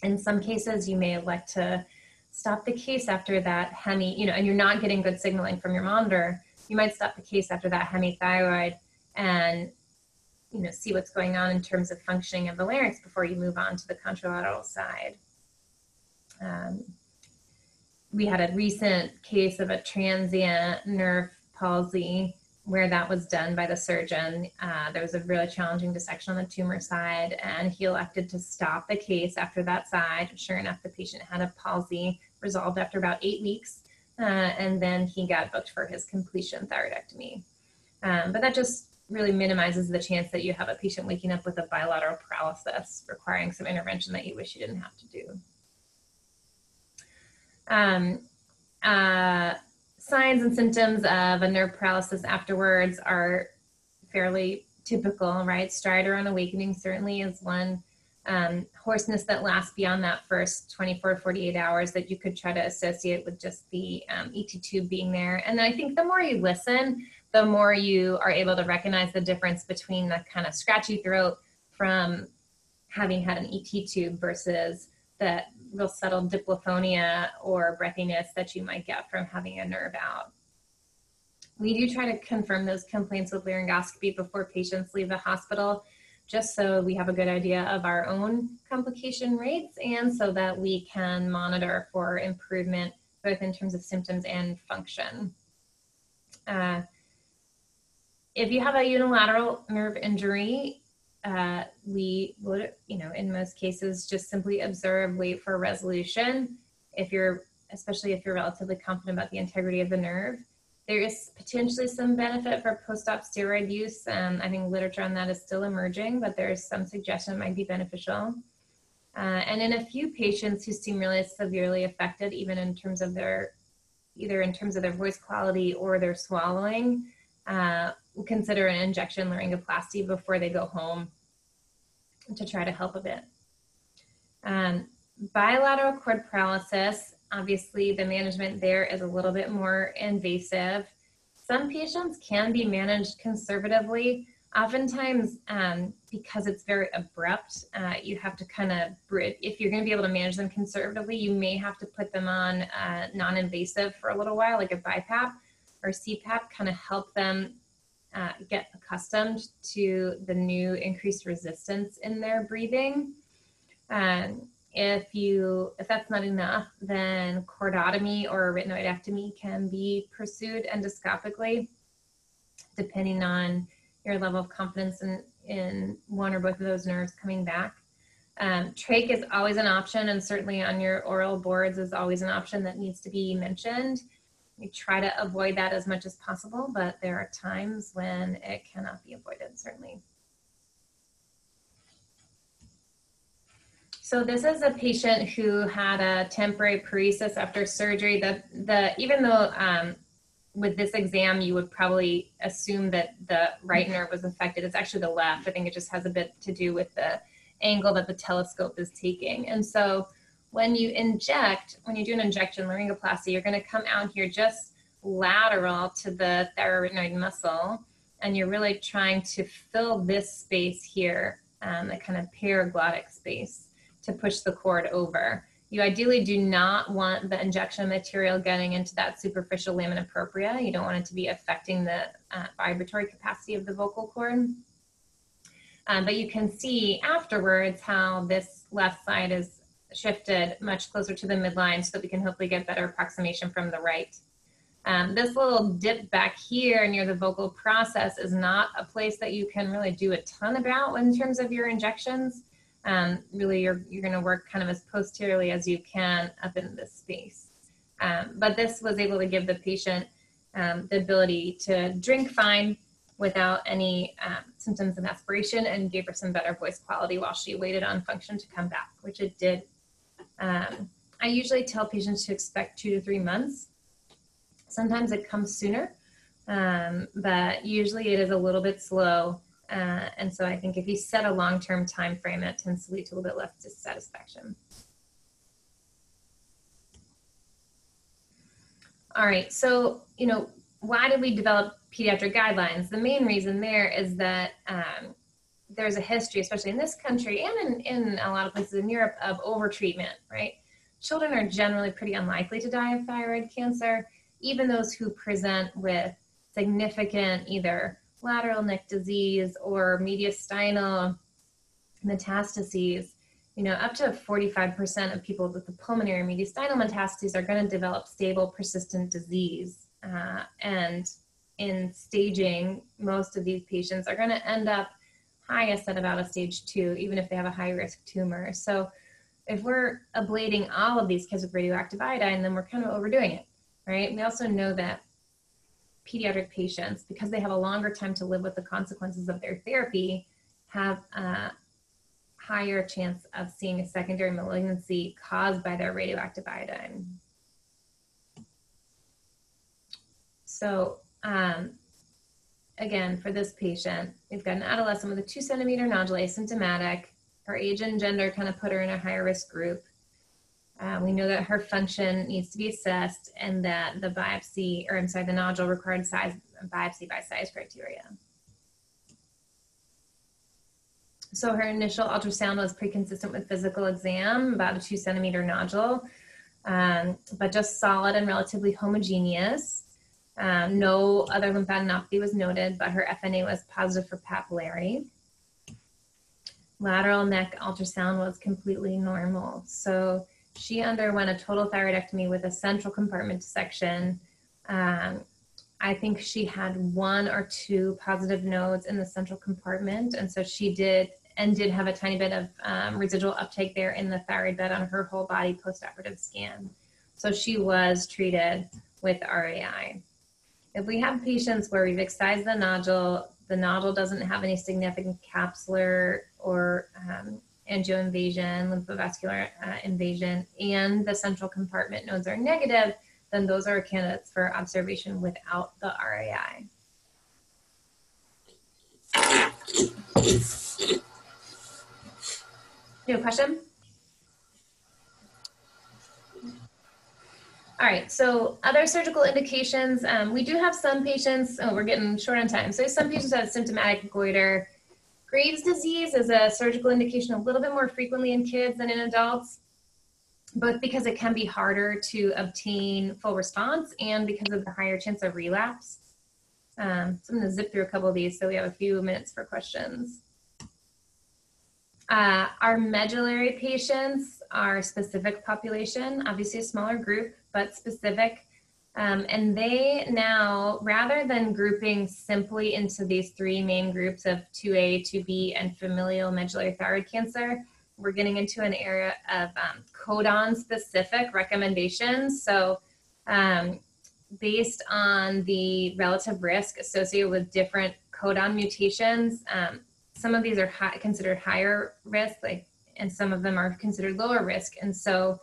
in some cases you may elect to stop the case after that hemi, you know, and you're not getting good signaling from your monitor you might stop the case after that hemithyroid and you know see what's going on in terms of functioning of the larynx before you move on to the contralateral side. Um, we had a recent case of a transient nerve palsy where that was done by the surgeon. Uh, there was a really challenging dissection on the tumor side, and he elected to stop the case after that side. Sure enough, the patient had a palsy resolved after about eight weeks, uh, and then he got booked for his completion thyroidectomy. Um, but that just really minimizes the chance that you have a patient waking up with a bilateral paralysis requiring some intervention that you wish you didn't have to do. Um, uh, signs and symptoms of a nerve paralysis afterwards are fairly typical, right? Stridor on awakening certainly is one. Um, hoarseness that lasts beyond that first 24 48 hours that you could try to associate with just the um, ET tube being there. And then I think the more you listen, the more you are able to recognize the difference between the kind of scratchy throat from having had an ET tube versus the real subtle diplophonia or breathiness that you might get from having a nerve out. We do try to confirm those complaints with laryngoscopy before patients leave the hospital, just so we have a good idea of our own complication rates and so that we can monitor for improvement both in terms of symptoms and function. Uh, if you have a unilateral nerve injury, uh, we would, you know, in most cases, just simply observe, wait for resolution. If you're, especially if you're relatively confident about the integrity of the nerve, there is potentially some benefit for post-op steroid use. Um, I think literature on that is still emerging, but there's some suggestion it might be beneficial. Uh, and in a few patients who seem really severely affected, even in terms of their, either in terms of their voice quality or their swallowing, uh, consider an injection laryngoplasty before they go home to try to help a bit. Um, bilateral cord paralysis, obviously the management there is a little bit more invasive. Some patients can be managed conservatively. Oftentimes, um, because it's very abrupt, uh, you have to kind of, if you're going to be able to manage them conservatively, you may have to put them on uh, non-invasive for a little while, like a BiPAP or CPAP, kind of help them uh, get accustomed to the new increased resistance in their breathing. Um, if you if that's not enough, then cordotomy or arytenoidectomy can be pursued endoscopically, depending on your level of confidence in, in one or both of those nerves coming back. Um, trach is always an option, and certainly on your oral boards is always an option that needs to be mentioned. We try to avoid that as much as possible, but there are times when it cannot be avoided, certainly. So this is a patient who had a temporary paresis after surgery. The, the, even though um, with this exam, you would probably assume that the right nerve was affected, it's actually the left. I think it just has a bit to do with the angle that the telescope is taking. And so when you inject, when you do an injection laryngoplasty, you're going to come out here just lateral to the thyroid muscle, and you're really trying to fill this space here, um, the kind of paraglottic space, to push the cord over. You ideally do not want the injection material getting into that superficial lamina propria. You don't want it to be affecting the uh, vibratory capacity of the vocal cord. Um, but you can see afterwards how this left side is shifted much closer to the midline so that we can hopefully get better approximation from the right. Um, this little dip back here near the vocal process is not a place that you can really do a ton about in terms of your injections. Um, really, you're, you're going to work kind of as posteriorly as you can up in this space. Um, but this was able to give the patient um, the ability to drink fine without any um, symptoms of aspiration and gave her some better voice quality while she waited on function to come back, which it did um, I usually tell patients to expect two to three months. Sometimes it comes sooner, um, but usually it is a little bit slow. Uh, and so I think if you set a long-term time frame, that tends to lead to a little bit less dissatisfaction. All right, so, you know, why did we develop pediatric guidelines? The main reason there is that um, there's a history, especially in this country and in, in a lot of places in Europe, of overtreatment, right? Children are generally pretty unlikely to die of thyroid cancer, even those who present with significant either lateral neck disease or mediastinal metastases. You know, up to 45% of people with the pulmonary mediastinal metastases are going to develop stable, persistent disease. Uh, and in staging, most of these patients are going to end up highest at about a stage two, even if they have a high risk tumor. So if we're ablating all of these kids with radioactive iodine, then we're kind of overdoing it, right? We also know that pediatric patients, because they have a longer time to live with the consequences of their therapy, have a higher chance of seeing a secondary malignancy caused by their radioactive iodine. So um, again, for this patient, we've got an adolescent with a two centimeter nodule, asymptomatic. Her age and gender kind of put her in a higher risk group. Uh, we know that her function needs to be assessed and that the biopsy, or I'm sorry, the nodule required size biopsy by size criteria. So her initial ultrasound was pretty consistent with physical exam, about a two centimeter nodule, um, but just solid and relatively homogeneous. Um, no other lymphadenopathy was noted, but her FNA was positive for papillary. Lateral neck ultrasound was completely normal. So she underwent a total thyroidectomy with a central compartment dissection. Um, I think she had one or two positive nodes in the central compartment. And so she did and did have a tiny bit of um, residual uptake there in the thyroid bed on her whole body postoperative scan. So she was treated with RAI. If we have patients where we've excised the nodule, the nodule doesn't have any significant capsular or um, angioinvasion, lymphovascular uh, invasion, and the central compartment nodes are negative, then those are candidates for observation without the RAI. You have a question? All right, so other surgical indications, um, we do have some patients, oh, we're getting short on time. So some patients have symptomatic goiter. Graves' disease is a surgical indication a little bit more frequently in kids than in adults, both because it can be harder to obtain full response and because of the higher chance of relapse. Um, so I'm gonna zip through a couple of these so we have a few minutes for questions. Uh, our medullary patients are a specific population, obviously a smaller group but specific. Um, and they now, rather than grouping simply into these three main groups of 2A, 2B, and familial medullary thyroid cancer, we're getting into an area of um, codon specific recommendations. So, um, based on the relative risk associated with different codon mutations, um, some of these are high, considered higher risk, like, and some of them are considered lower risk. And so,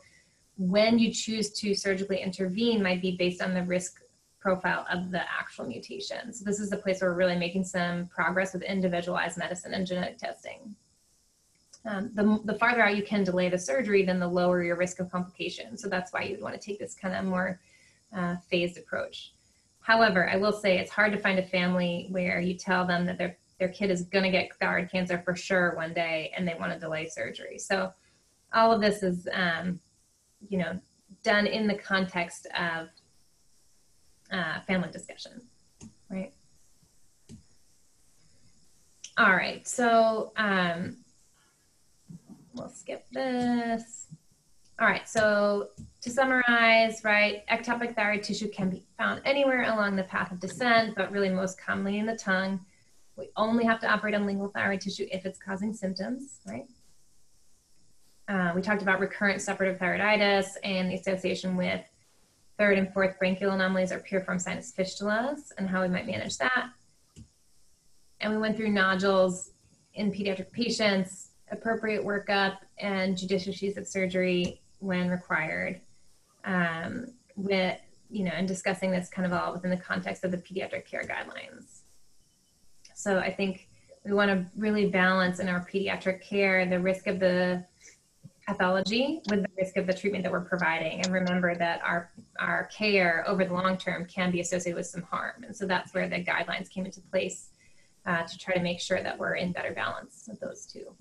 when you choose to surgically intervene might be based on the risk profile of the actual mutation. So this is the place where we're really making some progress with individualized medicine and genetic testing. Um, the, the farther out you can delay the surgery, then the lower your risk of complications. So that's why you'd want to take this kind of more uh, phased approach. However, I will say it's hard to find a family where you tell them that their, their kid is going to get thyroid cancer for sure one day and they want to delay surgery. So all of this is um, you know, done in the context of uh, family discussion, right? All right, so um, we'll skip this. All right, so to summarize, right, ectopic thyroid tissue can be found anywhere along the path of descent, but really most commonly in the tongue. We only have to operate on lingual thyroid tissue if it's causing symptoms, right? Uh, we talked about recurrent suppurative thyroiditis and the association with third and fourth branchial anomalies or piriform sinus fistulas and how we might manage that. And we went through nodules in pediatric patients, appropriate workup, and judicious use of surgery when required. Um, with you know, and discussing this kind of all within the context of the pediatric care guidelines. So I think we want to really balance in our pediatric care the risk of the pathology with the risk of the treatment that we're providing. And remember that our our care over the long term can be associated with some harm. And so that's where the guidelines came into place uh, to try to make sure that we're in better balance with those two.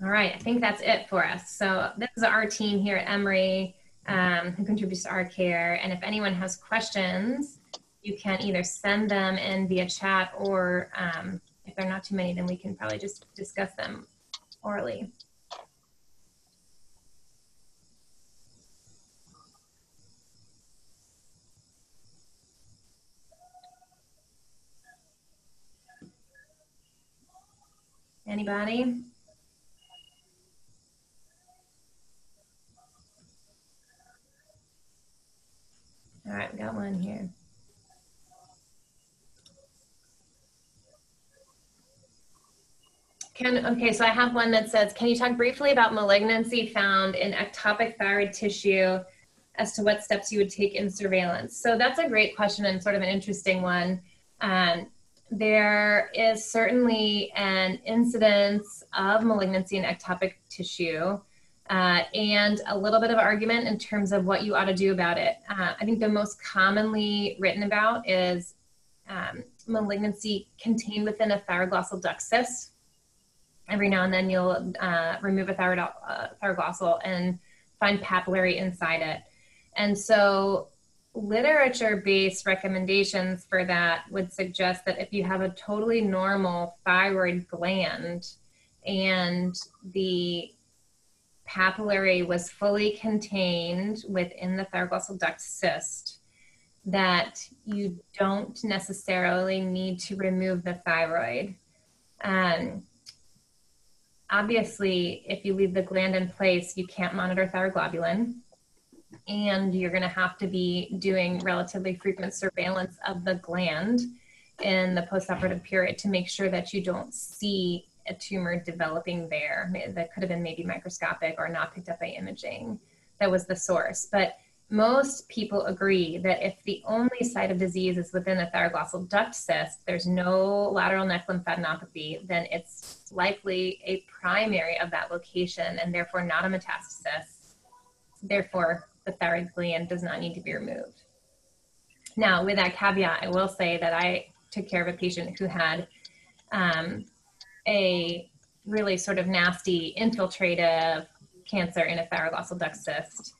All right i think that's it for us. So this is our team here at emory um, who contributes to our care. And if anyone has questions you can either send them in via chat or um, if they're not too many then we can probably just discuss them orally. Anybody? Can, okay, so I have one that says, can you talk briefly about malignancy found in ectopic thyroid tissue as to what steps you would take in surveillance? So that's a great question and sort of an interesting one. Um, there is certainly an incidence of malignancy in ectopic tissue uh, and a little bit of argument in terms of what you ought to do about it. Uh, I think the most commonly written about is um, malignancy contained within a thyroglossal duct cyst every now and then you'll uh, remove a thyroid, uh, thyroglossal and find papillary inside it. And so literature-based recommendations for that would suggest that if you have a totally normal thyroid gland and the papillary was fully contained within the thyroglossal duct cyst, that you don't necessarily need to remove the thyroid. Um, obviously, if you leave the gland in place, you can't monitor thyroglobulin. And you're going to have to be doing relatively frequent surveillance of the gland in the postoperative period to make sure that you don't see a tumor developing there that could have been maybe microscopic or not picked up by imaging that was the source. But most people agree that if the only site of disease is within the thyroglossal duct cyst, there's no lateral neck lymphadenopathy, then it's likely a primary of that location and therefore not a metastasis. Therefore, the thyroid gland does not need to be removed. Now, with that caveat, I will say that I took care of a patient who had um, a really sort of nasty infiltrative cancer in a thyroglossal duct cyst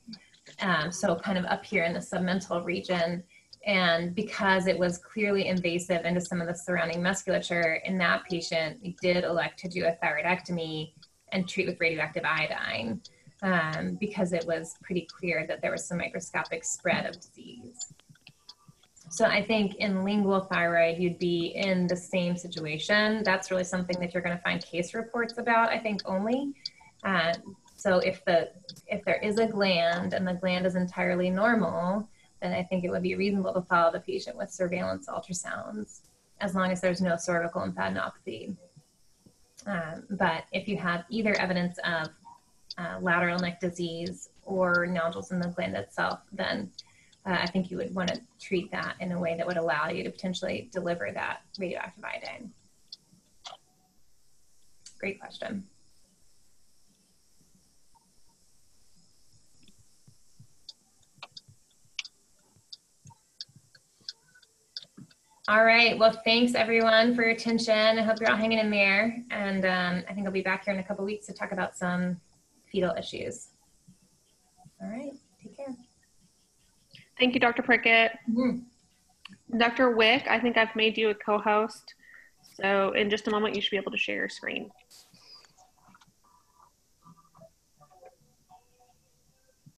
um, so kind of up here in the submental region. And because it was clearly invasive into some of the surrounding musculature in that patient, we did elect to do a thyroidectomy and treat with radioactive iodine um, because it was pretty clear that there was some microscopic spread of disease. So I think in lingual thyroid, you'd be in the same situation. That's really something that you're going to find case reports about, I think, only. Uh, so if the if there is a gland and the gland is entirely normal, then I think it would be reasonable to follow the patient with surveillance ultrasounds as long as there's no cervical lymphadenopathy. Um, but if you have either evidence of uh, lateral neck disease or nodules in the gland itself, then uh, I think you would want to treat that in a way that would allow you to potentially deliver that radioactive iodine. Great question. All right. Well, thanks everyone for your attention. I hope you're all hanging in there. And um, I think I'll be back here in a couple weeks to talk about some fetal issues. All right. Take care. Thank you, Dr. Prickett. Mm-hmm. Dr. Wick, I think I've made you a co-host. So in just a moment, you should be able to share your screen.